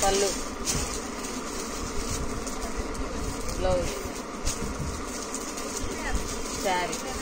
Perlu, loh, cari.